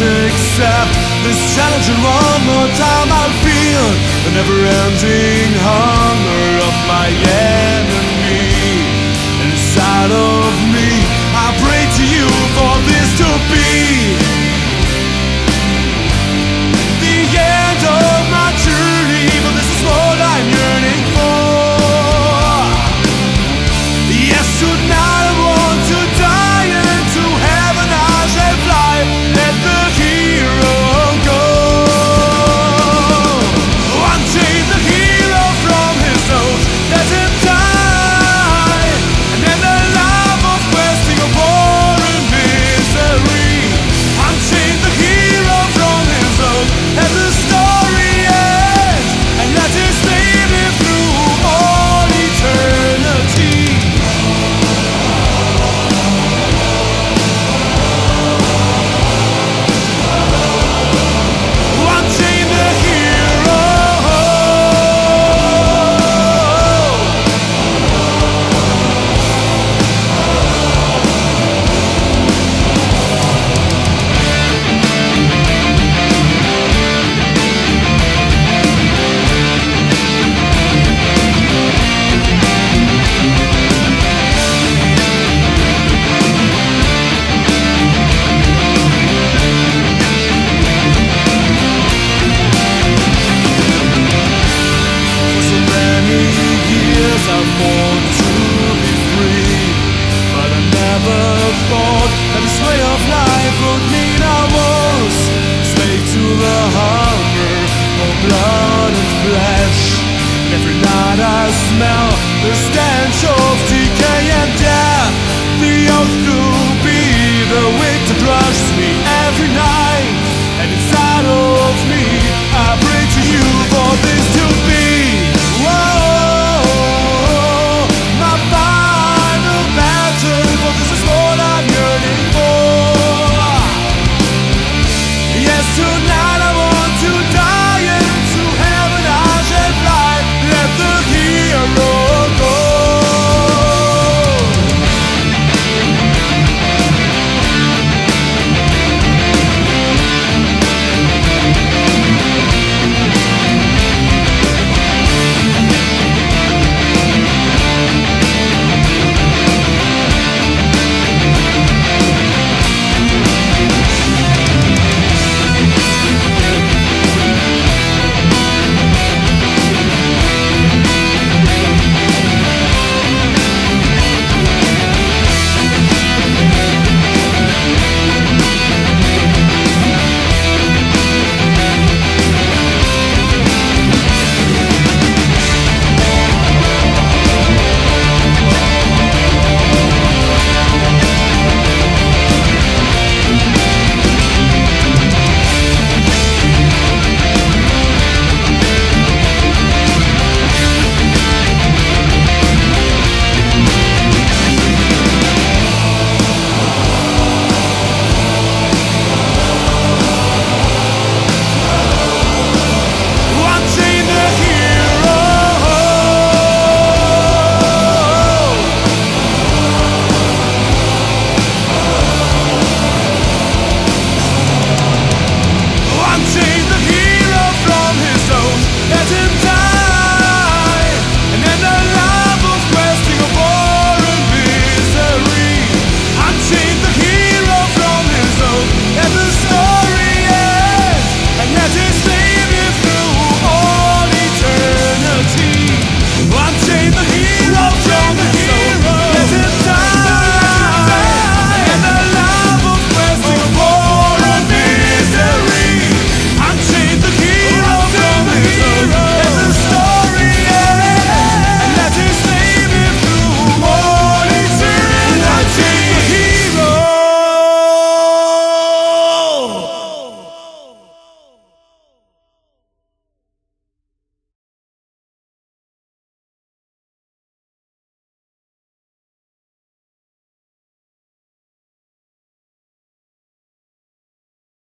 accept this challenge, and one more time I'll feel the never ending hunger of my enemy. Inside of me, I pray to you for this to be. That this way of life would mean I was slave to the hunger for blood and flesh. And every night I smell the stench of decay and death. The oath to be the wick that rushes me every night.